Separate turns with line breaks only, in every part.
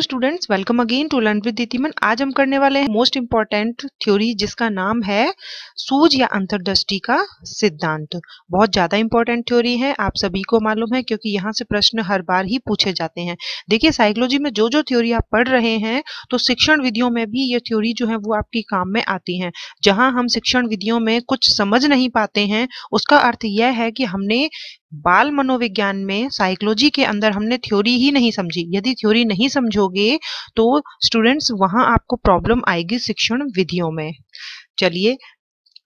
Students welcome again to learn with Ditiman आज हम करने वाले हैं मोस्ट इंपॉर्टेंट थ्योरी जिसका नाम है सूझ या अंतर्दृष्टि का सिद्धांत। बहुत ज़्यादा इंपॉर्टेंट थ्योरी है। आप सभी को मालूम है क्योंकि यहाँ से प्रश्न हर बार ही पूछे जाते हैं। देखिए साइकोलॉजी में जो जो थ्योरी आप पढ़ रहे हैं तो शिक्षण विधियों में भी ये थ्योरी जो है वो आपकी काम में आती है। जहाँ हम शिक्षण विधियों में कुछ समझ नहीं पाते हैं, उसका अर्थ यह है कि हमने बाल मनोविज्ञान में साइकोलॉजी के अंदर हमने थ्योरी ही नहीं समझी। यदि थ्योरी नहीं समझोगे तो स्टूडेंट्स वहाँ आपको प्रॉब्लम आएगी शिक्षण विधियों में। चलिए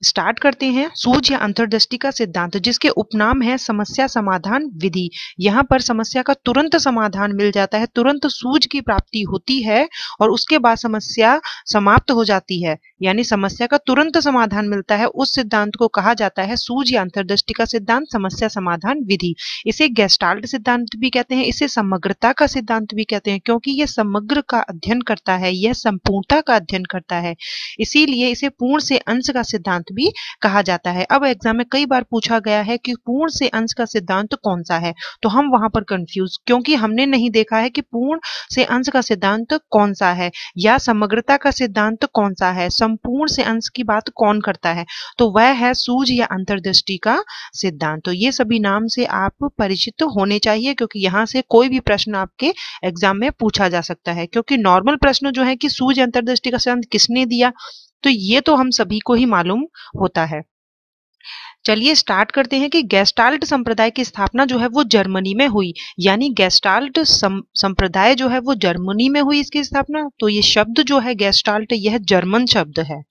स्टार्ट करते हैं सूझ या अंतर्दृष्टि का सिद्धांत, जिसके उपनाम है समस्या समाधान विधि। यहाँ पर समस्या का तुरंत समाधान मिल जाता है, तुरंत सूझ की प्राप्ति होती है और उसके बाद समस्या समाप्त हो जाती है। यानी समस्या का तुरंत समाधान मिलता है, उस सिद्धांत को कहा जाता है सूझ या अंतर्दृष्टि का सिद्धांत, समस्या समाधान विधि। इसे गेस्टाल्ट सिद्धांत भी कहते हैं, इसे समग्रता का सिद्धांत भी कहते हैं, क्योंकि यह समग्र का अध्ययन करता है, यह संपूर्णता का अध्ययन करता है। इसीलिए इसे पूर्ण से अंश का सिद्धांत भी कहा जाता है। अब एग्ज़ाम में कई बार पूछा गया है कि पूर्ण से अंश का सिद्धांत कौन सा है? तो हम वहाँ पर कंफ्यूज क्योंकि हमने नहीं देखा है कि पूर्ण से अंश का सिद्धांत कौन सा है या समग्रता का सिद्धांत कौन सा है। संपूर्ण से अंश की बात कौन करता है? तो वह है सूझ या अंतर्दृष्टि का सिद्धांत। तो ये सभी नाम से आप परिचित होने चाहिए, क्योंकि यहाँ से कोई भी प्रश्न आपके एग्ज़ाम में पूछा जा सकता है। क्योंकि नॉर्मल प्रश्न जो है कि सूझ अंतर्दृष्टि का सिद्धांत किसने दिया? तो ये तो हम सभी को ही मालूम होता है। चलिए स्टार्ट करते हैं कि गैस्टाल्ट संप्रदाय की स्थापना जो है वो जर्मनी में हुई। यानी गैस्टाल्ट संप्रदाय जो है वो जर्मनी में हुई इसकी स्थापना। तो ये शब्द जो है गैस्टाल्ट यह जर्मन शब्द है।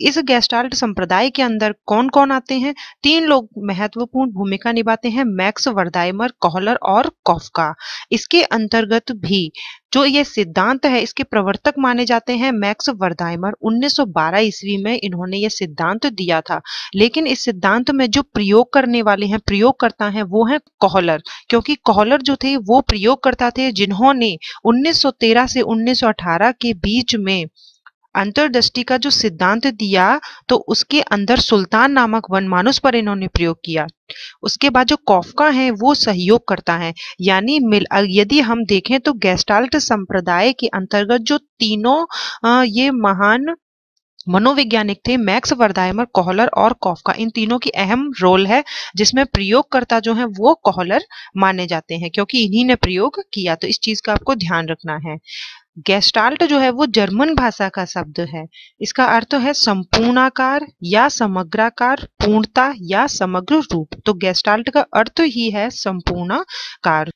इस गेस्टाल्ट संप्रदाय के अंदर कौन कौन आते हैं? तीन लोग महत्वपूर्ण भूमिका निभाते हैं, मैक्स, वर्दाइमर, कोहलर और कॉफका। इसके अंतर्गत भी जो ये सिद्धांत है, इसके प्रवर्तक माने जाते हैं मैक्स, वर्दाइमर। 1912 ईस्वी में इन्होंने ये सिद्धांत दिया था। लेकिन इस सिद्धांत में जो प्रयोग करने वाले हैं प्रयोग करता है, वो है कोहलर। क्योंकि कोहलर जो थे, वो प्रयोग करता थे जिन्होंने 1913 से 1918 के बीच में अंतर्दृष्टि का जो सिद्धांत दिया तो उसके अंदर सुल्तान नामक वन मानुष पर इन्होंने प्रयोग किया। उसके बाद जो कॉफका है, वो सहयोग करता है। यानी यदि हम देखें तो गैस्टाल्ट संप्रदाय के अंतर्गत जो तीनों ये महान मनोवैज्ञानिक थे, मैक्स वर्दाइमर कोहलर और कॉफका, इन तीनों की अहम रोल है, जिसमें प्रयोगकर्ता जो है, वो कोहलर माने जाते हैं, क्योंकि इन्हीं ने प्रयोग किया। तो इस चीज़ का आपको ध्यान रखना है। गेस्टाल्ट जो है वो जर्मन भाषा का शब्द है। इसका अर्थ है संपूर्णाकार या समग्राकार, पूर्णता या समग्र रूप। तो गेस्टाल्ट का अर्थ ही है संपूर्णाकार।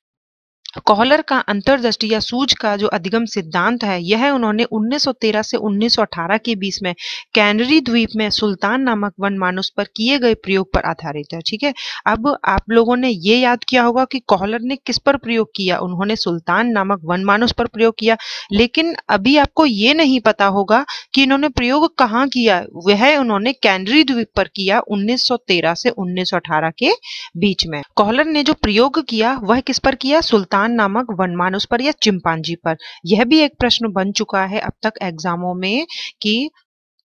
कोहलर का अंतर्दृष्टि या सूझ का जो अधिगम सिद्धांत है, यह उन्होंने 1913 से 1918 के बीच में कैनरी द्वीप में सुल्तान नामक वन मानुष पर किए गए प्रयोग पर आधारित है, ठीक है? अब आप लोगों ने ये याद किया होगा कि कोहलर ने किस पर प्रयोग किया, उन्होंने सुल्तान नामक वन मानुष पर प्रयोग किया, लेकिन अभी आपको ये नहीं पता होगा कि इन्होंने प्रयोग कहाँ किया, वह उन्होंने कैनरी द्वीप पर किया उन्नीस सौ तेरह से उन्नीस सौ अठारह के बीच में। कोहलर ने जो प्रयोग किया, वह किस पर किया? सुल्तान सुल्तान नामक वनमानुष पर या चिंपांजी पर? यह भी एक प्रश्न बन चुका है अब तक एग्जामों में कि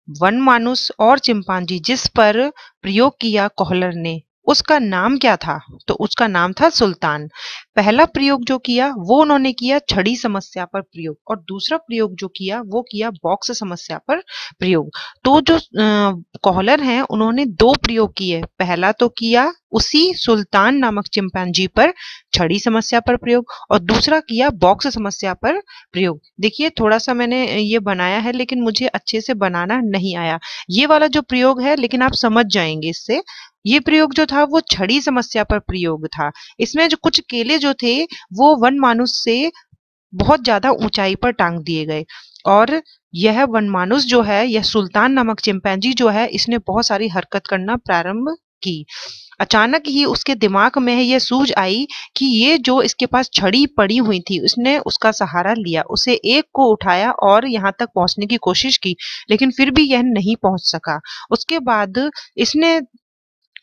वन मानुष और चिंपांजी जिस पर प्रयोग किया कोहलर ने, उसका नाम क्या था? तो उसका नाम था सुल्तान। पहला प्रयोग जो किया, वो उन्होंने किया छड़ी समस्या पर प्रयोग और दूसरा प्रयोग जो किया, वो किया बॉक्स समस्या पर प्रयोग। तो जो कोहलर हैं, उन्होंने दो प्रयोग किए। पहला तो किया उसी सुल्तान नामक चिंपैंजी पर छड़ी समस्या पर प्रयोग और दूसरा किया बॉक्स समस्या पर प्रयोग। देखिए थोड़ा सा मैंने ये बनाया है, लेकिन मुझे अच्छे से बनाना नहीं आया। ये वाला जो प्रयोग है, लेकिन आप समझ जाएँगे इससे, ये प्रयोग जो था, वो छड़ी समस्या पर प्रयोग था। इसमें जो कुछ केले जो थे, वो वन मानुष से बहुत ज़्यादा ऊंचाई पर टांग दिए गए। और यह वन मानुष जो है, यह सुल्तान नामक चिंपैंजी जो है, इसने बहुत सारी हरकत करना प्रारंभ की। अचानक ही उसके दिमाग में यह सूझ आई कि ये जो इसके पास छड़ी पड़ी हुई थी, उसने उसका सहारा लिया। उसे एक को उठाया और यहाँ तक पहुँचने की कोशिश की, लेकिन फिर भी यह नहीं पहुँच सका। उसके बाद इसने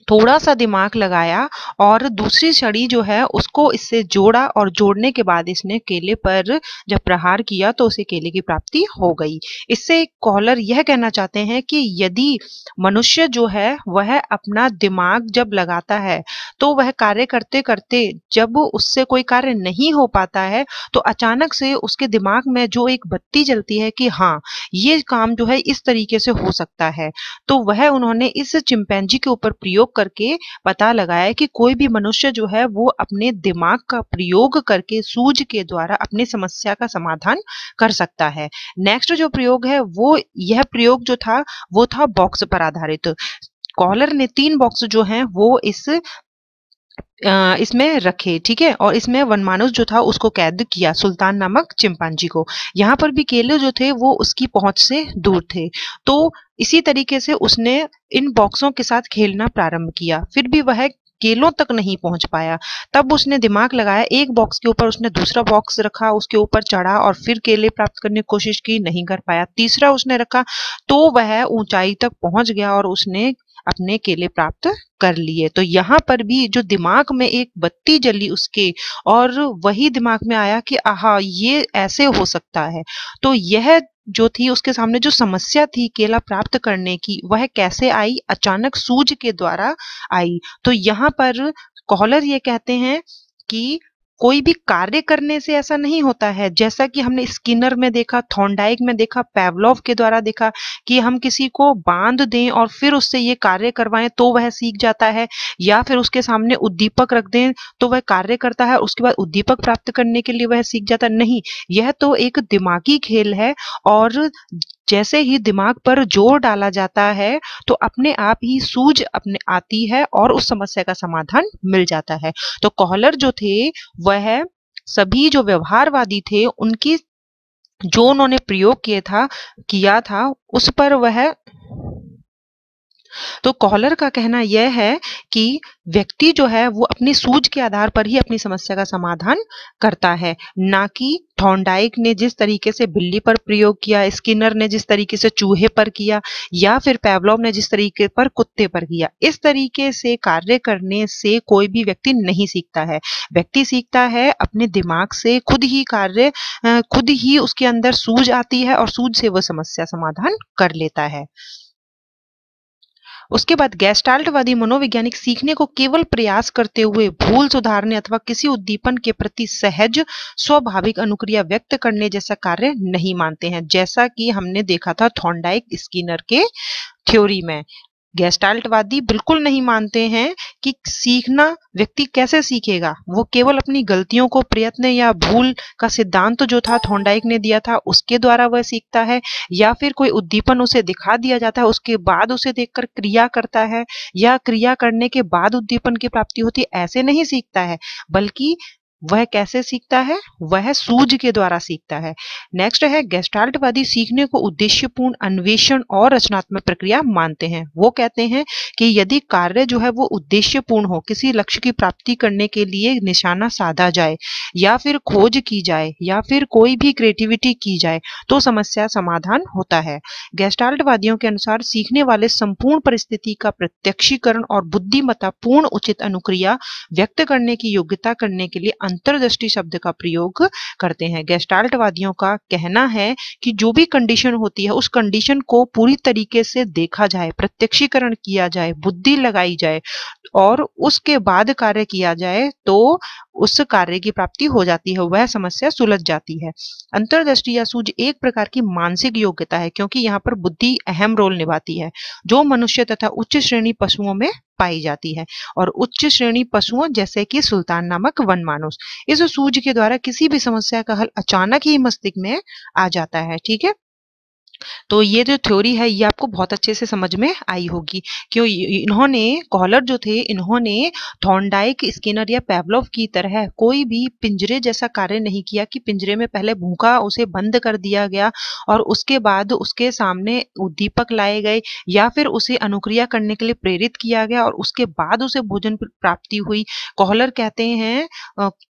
थोड़ा सा दिमाग लगाया और दूसरी छड़ी जो है, उसको इससे जोड़ा और जोड़ने के बाद इसने केले पर जब प्रहार किया तो उसे केले की प्राप्ति हो गई। इससे कॉलर यह कहना चाहते हैं कि यदि मनुष्य जो है, वह अपना दिमाग जब लगाता है तो वह कार्य करते करते जब उससे कोई कार्य नहीं हो पाता है तो अचानक से उसके दिमाग में जो एक बत्ती जलती है कि हाँ ये काम जो है इस तरीके से हो सकता है। तो वह उन्होंने इस चिंपैंजी के ऊपर प्रयोग करके पता लगाया कि कोई भी मनुष्य जो है, वो अपने दिमाग का प्रयोग करके सूझ के द्वारा अपनी समस्या का समाधान कर सकता है। नेक्स्ट जो प्रयोग है, वो यह प्रयोग जो था, वो था बॉक्स पर आधारित। कॉलर ने तीन बॉक्स जो हैं, वो इस इसमें रखे, ठीक है? और इसमें वनमानुष जो था, उसको कैद किया, सुल्तान नामक चिंपांजी को। यहाँ पर भी केले जो थे, वो उसकी पहुँच से दूर थे। तो इसी तरीके से उसने इन बॉक्सों के साथ खेलना प्रारंभ किया। फिर भी वह केलों तक नहीं पहुँच पाया। तब उसने दिमाग लगाया, एक बॉक्स के ऊपर उसने दूसरा बॉक्स रखा, उसके ऊपर चढ़ा और फिर केले प्राप्त करने की कोशिश की, नहीं कर पाया। तीसरा उसने रखा तो वह ऊंचाई तक पहुँच गया और उसने अपने केले प्राप्त कर लिए। तो यहाँ पर भी जो दिमाग में एक बत्ती जली उसके, और वही दिमाग में आया कि, आहा, ये ऐसे हो सकता है। तो यह जो थी, उसके सामने जो समस्या थी केला प्राप्त करने की, वह कैसे आई? अचानक सूझ के द्वारा आई। तो यहाँ पर कॉलर ये कहते हैं कि कोई भी कार्य करने से ऐसा नहीं होता है। जैसा कि हमने स्किनर में देखा, थॉन्डाइक में देखा, पेवलोव के द्वारा देखा कि हम किसी को बाँध दें और फिर उससे ये कार्य करवाएँ तो वह सीख जाता है या फिर उसके सामने उद्दीपक रख दें तो वह कार्य करता है, उसके बाद उद्दीपक प्राप्त करने के लिए वह सीख जाता नहीं, यह तो एक दिमागी खेल है और जैसे ही दिमाग पर ज़ोर डाला जाता है तो अपने आप ही सूझ अपने आती है और उस समस्या का समाधान मिल जाता है। तो कॉलर जो थे, वह सभी जो व्यवहारवादी थे, उनकी, जो उन्होंने प्रयोग किया था किया था, उस पर वह तो कॉलर का कहना यह है कि व्यक्ति जो है, वो अपनी सूझ के आधार पर ही अपनी समस्या का समाधान करता है। ना कि थॉन्डाइक ने जिस तरीके से बिल्ली पर प्रयोग किया, स्किनर ने जिस तरीके से चूहे पर किया, या फिर पैवलोव ने जिस तरीके पर कुत्ते पर किया, इस तरीके से कार्य करने से कोई भी व्यक्ति नहीं सीखता है। व्यक्ति सीखता है अपने दिमाग से खुद ही कार्य खुद ही उसके अंदर सूझ आती है और सूझ से वह समस्या समाधान कर लेता है। उसके बाद गैस्टाल्टवादी मनोवैज्ञानिक सीखने को केवल प्रयास करते हुए भूल सुधारने अथवा किसी उद्दीपन के प्रति सहज, स्वाभाविक अनुक्रिया व्यक्त करने जैसा कार्य नहीं मानते हैं। जैसा कि हमने देखा था थॉन्डाइक स्किनर के थ्योरी में। गेस्टाल्टवादी बिल्कुल नहीं मानते हैं कि सीखना व्यक्ति कैसे सीखेगा। वो केवल अपनी गलतियों को, प्रयत्न या भूल का सिद्धांत जो था, थोंडाइक ने दिया था, उसके द्वारा वह सीखता है या फिर कोई उद्दीपन उसे दिखा दिया जाता है, उसके बाद उसे देखकर क्रिया करता है या क्रिया करने के बाद उद्दीपन की प्राप्ति होती ऐसे नहीं सीखता है। बल्कि वह कैसे सीखता है? वह सूझ के द्वारा सीखता है। नेक्स्ट है गेस्टाल्टवादी सीखने को उद्देश्यपूर्ण अन्वेषण और रचनात्मक प्रक्रिया मानते हैं। वो कहते हैं कि यदि कार्य जो है वो उद्देश्यपूर्ण हो, किसी लक्ष्य की प्राप्ति करने के लिए निशाना साधा जाए, या फिर खोज की जाए, या फिर कोई भी क्रिएटिविटी की जाए तो समस्या समाधान होता है। गेस्टाल्टवादियों के अनुसार सीखने वाले संपूर्ण परिस्थिति का प्रत्यक्षीकरण और बुद्धिमत्ता पूर्ण उचित अनुक्रिया व्यक्त करने की योग्यता करने के लिए अंतर्दृष्टि शब्द का प्रयोग करते हैं। गेस्टाल्टवादियों का कहना है कि जो भी कंडीशन होती है, उस कंडीशन को पूरी तरीके से देखा जाए, प्रत्यक्षीकरण किया जाए, बुद्धि लगाई जाए और उसके बाद कार्य किया जाए तो उस कार्य की प्राप्ति हो जाती है, वह समस्या सुलझ जाती है। अंतर्दृष्टि या सूझ एक प्रकार की मानसिक योग्यता है, क्योंकि यहाँ पर बुद्धि अहम रोल निभाती है। जो मनुष्य तथा उच्च श्रेणी पशुओं में पाई जाती है। और उच्च श्रेणी पशुओं जैसे कि सुल्तान नामक वन मानुस, इस सूज के द्वारा किसी भी समस्या का हल अचानक ही मस्तिष्क में आ जाता है, ठीक है? तो ये जो थ्योरी है, ये आपको बहुत अच्छे से समझ में आई होगी। क्यों? इन्होंने कॉलर जो थे, इन्होंने थॉन्डाइक स्किनर या पेवलोव की तरह कोई भी पिंजरे जैसा कार्य नहीं किया कि पिंजरे में पहले भूखा उसे बंद कर दिया गया और उसके बाद उसके सामने उद्दीपक लाए गए या फिर उसे अनुक्रिया करने के लिए प्रेरित किया गया और उसके बाद उसे भोजन प्राप्ति हुई। कॉलर कहते हैं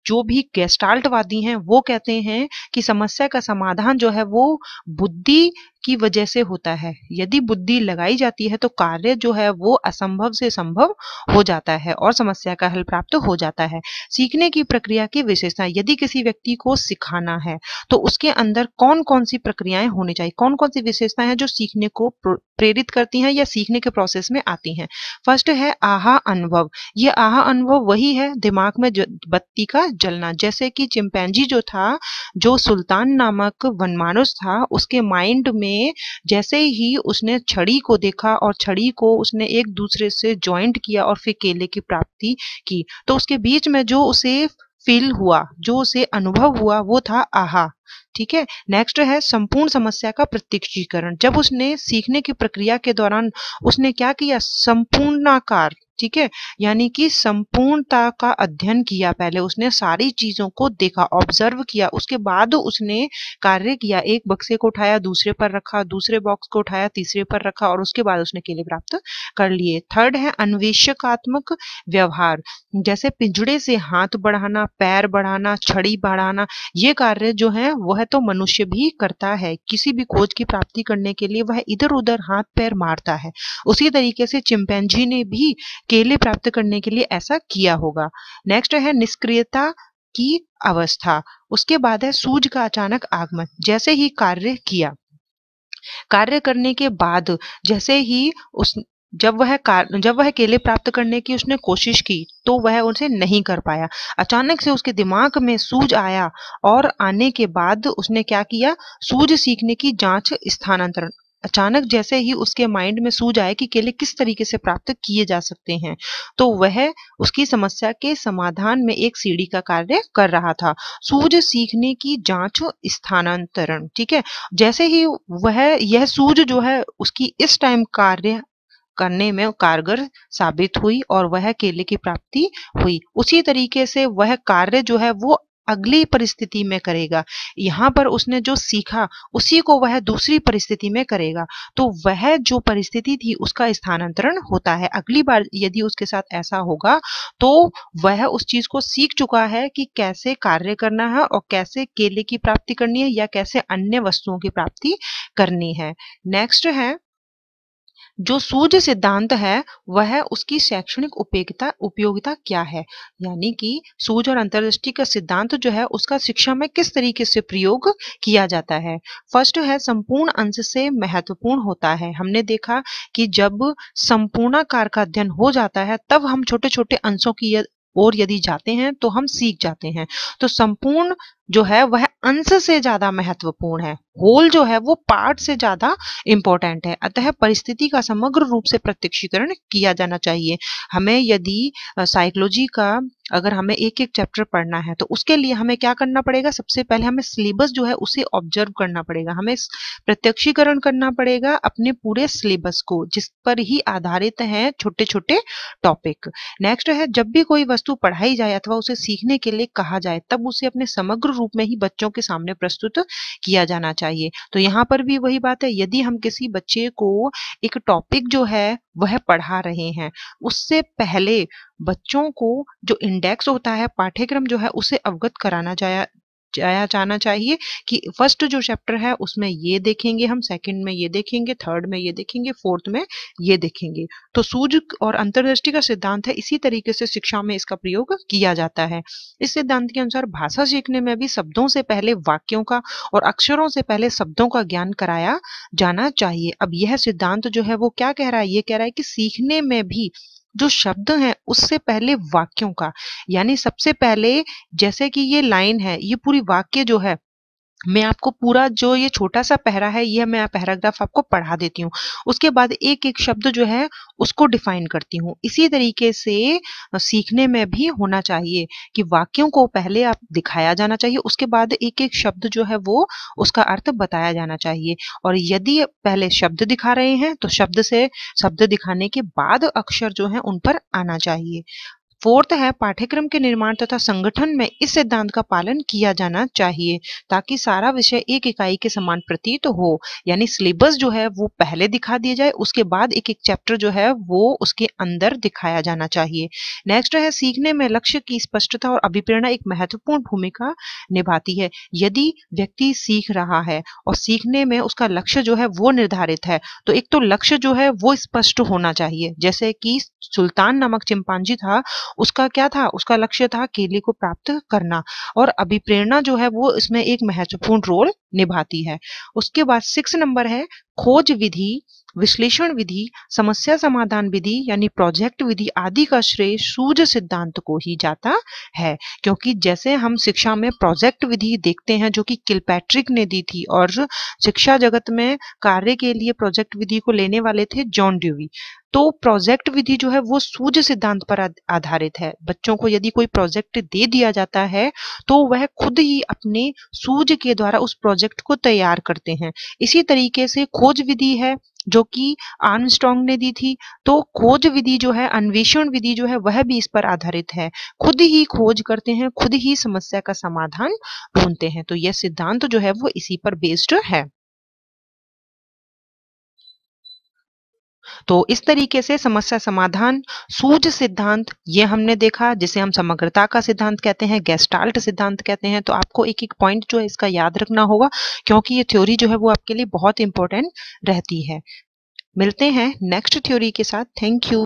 जो भी गेस्टाल्टवादी हैं, वो कहते हैं कि समस्या का समाधान जो है वो बुद्धि की वजह से होता है। यदि बुद्धि लगाई जाती है तो कार्य जो है वो असंभव से संभव हो जाता है और समस्या का हल प्राप्त हो जाता है। सीखने की प्रक्रिया की विशेषता, यदि किसी व्यक्ति को सिखाना है तो उसके अंदर कौन कौन सी प्रक्रियाएँ होनी चाहिए? कौन कौन सी विशेषताएँ हैं जो सीखने को प्रेरित करती हैं या सीखने के प्रोसेस में आती हैं? फ़र्स्ट है आहा अनुभव ये आहा अनुभव वही है दिमाग में बत्ती का जलना। जैसे कि चिंपैंजी जो था, जो सुल्तान नामक वनमानुष था, उसके माइंड में जैसे ही उसने छड़ी को देखा और छड़ी को उसने एक दूसरे से ज्वाइंट किया और फिर केले की प्राप्ति की तो उसके बीच में जो उसे फील हुआ, जो उसे अनुभव हुआ, वो था आहा। ठीक है? नेक्स्ट है संपूर्ण समस्या का प्रत्यक्षीकरण। जब उसने सीखने की प्रक्रिया के दौरान उसने क्या किया? संपूर्णाकार ठीक है? यानी कि संपूर्णता का अध्ययन किया पहले, उसने सारी चीज़ों को देखा ऑब्ज़र्व किया, उसके बाद उसने कार्य किया, एक बक्से को उठाया, दूसरे पर रखा, दूसरे बॉक्स को उठाया, तीसरे पर रखा और उसके बाद उसने केले प्राप्त कर लिए। थर्ड है अन्वेषकात्मक व्यवहार, जैसे पिंजड़े से हाथ बढ़ाना, पैर बढ़ाना, छड़ी बढ़ाना, ये कार्य जो है, वह तो मनुष्य भी करता है। किसी भी खोज की प्राप्ति करने के लिए वह इधर उधर हाथ पैर मारता है। उसी तरीके से चिंपैंजी ने भी केले प्राप्त करने के लिए ऐसा किया होगा। नेक्स्ट है निष्क्रियता की अवस्था। उसके बाद है सूझ का अचानक आगमन। जैसे ही कार्य किया। कार्य करने के बाद जैसे ही उस, जब वह जब वह केले प्राप्त करने की उसने कोशिश की तो वह उसे नहीं कर पाया। अचानक से उसके दिमाग में सूज आया और आने के बाद उसने क्या किया? सूज सीखने की जाँच स्थानांतरण अचानक जैसे ही उसके माइंड में सूझ आए कि केले किस तरीके से प्राप्त किए जा सकते हैं तो वह उसकी समस्या के समाधान में एक सीढ़ी का कार्य कर रहा था। सूझ सीखने की जाँच स्थानांतरण, ठीक है? जैसे ही वह, यह सूझ जो है, उसकी इस टाइम कार्य करने में कारगर साबित हुई और वह केले की प्राप्ति हुई। उसी तरीके से वह कार्य जो है, वो अगली परिस्थिति में करेगा। यहाँ पर उसने जो सीखा, उसी को वह दूसरी परिस्थिति में करेगा। तो वह जो परिस्थिति थी, उसका स्थानांतरण होता है। अगली बार यदि उसके साथ ऐसा होगा तो वह उस चीज़ को सीख चुका है कि कैसे कार्य करना है और कैसे केले की प्राप्ति करनी है या कैसे अन्य वस्तुओं की प्राप्ति करनी है। नेक्स्ट है जो सूझ सिद्धांत है, वह उसकी शैक्षणिक उपयोगिता उपयोगिता क्या है? यानी कि सूझ और अंतर्दृष्टि का सिद्धांत जो है, उसका शिक्षा में किस तरीके से प्रयोग किया जाता है? फ़र्स्ट है, संपूर्ण अंश से महत्वपूर्ण होता है। हमने देखा कि जब संपूर्णाकार का अध्ययन हो जाता है, तब हम छोटे छोटे अंशों की ओर यदि जाते हैं तो हम सीख जाते हैं। तो संपूर्ण जो है, वह अंश से ज़्यादा महत्वपूर्ण है। होल जो है, वो पार्ट से ज़्यादा इंपॉर्टेंट है। अतः परिस्थिति का समग्र रूप से प्रत्यक्षीकरण किया जाना चाहिए। हमें यदि साइकोलॉजी का अगर हमें एक एक चैप्टर पढ़ना है तो उसके लिए हमें क्या करना पड़ेगा? सबसे पहले हमें सिलेबस जो है, उसे ऑब्ज़र्व करना पड़ेगा। हमें प्रत्यक्षीकरण करना पड़ेगा अपने पूरे सिलेबस को, जिस पर ही आधारित है छोटे छोटे टॉपिक नेक्स्ट है, जब भी कोई वस्तु पढ़ाई जाए अथवा उसे सीखने के लिए कहा जाए, तब उसे अपने समग्र रूप में ही बच्चों के सामने प्रस्तुत किया जाना चाहिए। तो यहाँ पर भी वही बात है, यदि हम किसी बच्चे को एक टॉपिक जो है, वह पढ़ा रहे हैं, उससे पहले बच्चों को जो इंडेक्स होता है, पाठ्यक्रम जो है, उसे अवगत कराना जाया जाया जाना चाहिए कि फ़र्स्ट जो चैप्टर है, उसमें ये देखेंगे हम सेकंड में ये देखेंगे थर्ड में ये देखेंगे फोर्थ में ये देखेंगे। तो सूझ और अंतर्दृष्टि का सिद्धांत है, इसी तरीके से शिक्षा में इसका प्रयोग किया जाता है। इस सिद्धांत के अनुसार भाषा सीखने में भी शब्दों से पहले वाक्यों का और अक्षरों से पहले शब्दों का ज्ञान कराया जाना चाहिए। अब यह सिद्धांत जो है, वो क्या कह रहा है? ये कह रहा है कि सीखने में भी जो शब्द हैं, उससे पहले वाक्यों का। यानी सबसे पहले जैसे कि ये लाइन है, ये पूरी वाक्य जो है मैं आपको पूरा जो ये छोटा सा पहरा है, यह मैं पैराग्राफ आपको पढ़ा देती हूँ। उसके बाद एक एक शब्द जो है, उसको डिफाइन करती हूँ। इसी तरीके से सीखने में भी होना चाहिए कि वाक्यों को पहले आप दिखाया जाना चाहिए, उसके बाद एक एक शब्द जो है, वो उसका अर्थ बताया जाना चाहिए। और यदि पहले शब्द दिखा रहे हैं तो शब्द से, शब्द दिखाने के बाद अक्षर जो है, उन पर आना चाहिए। फोर्थ है, पाठ्यक्रम के निर्माण तथा संगठन में इस सिद्धांत का पालन किया जाना चाहिए ताकि सारा विषय एक इकाई के समान प्रतीत हो। यानी सिलेबस जो है, वो पहले दिखा दिया जाए, उसके बाद एक एक चैप्टर जो है, वो उसके अंदर दिखाया जाना चाहिए। नेक्स्ट है, सीखने में लक्ष्य की स्पष्टता और अभिप्रेरणा एक महत्वपूर्ण भूमिका निभाती है। यदि व्यक्ति सीख रहा है और सीखने में उसका लक्ष्य जो है, वो निर्धारित है तो एक तो लक्ष्य जो है, वो स्पष्ट होना चाहिए। जैसे कि सुल्तान नामक चिंपांजी था उसका क्या था? उसका लक्ष्य था केले को प्राप्त करना और अभिप्रेरणा जो है वो इसमें एक महत्वपूर्ण रोल निभाती है। उसके बाद सिक्स नंबर है, खोज विधि। विश्लेषण विधि, समस्या समाधान विधि, यानी प्रोजेक्ट विधि आदि का श्रेय सूझ सिद्धांत को ही जाता है। क्योंकि जैसे हम शिक्षा में प्रोजेक्ट विधि देखते हैं, जो कि किलपैट्रिक ने दी थी, और शिक्षा जगत में कार्य के लिए प्रोजेक्ट विधि को लेने वाले थे जॉन ड्यूवी तो प्रोजेक्ट विधि जो है, वो सूझ सिद्धांत पर आधारित है। बच्चों को यदि कोई प्रोजेक्ट दे दिया जाता है तो वह खुद ही अपने सूझ के द्वारा उस प्रोजेक्ट को तैयार करते हैं। इसी तरीके से खोज विधि है जो कि आर्मस्ट्रॉन्ग ने दी थी तो खोज विधि जो है, अन्वेषण विधि जो है, वह भी इस पर आधारित है। खुद ही खोज करते हैं, खुद ही समस्या का समाधान ढूंढते हैं। तो यह सिद्धांत जो है, वो इसी पर बेस्ड है। तो इस तरीके से समस्या समाधान सूझ सिद्धांत, ये हमने देखा, जिसे हम समग्रता का सिद्धांत कहते हैं, गैस्टाल्ट सिद्धांत कहते हैं तो आपको एक एक पॉइंट जो है इसका याद रखना होगा, क्योंकि ये थ्योरी जो है वो आपके लिए बहुत इंपॉर्टेंट रहती है। मिलते हैं नेक्स्ट थ्योरी के साथ। Thank you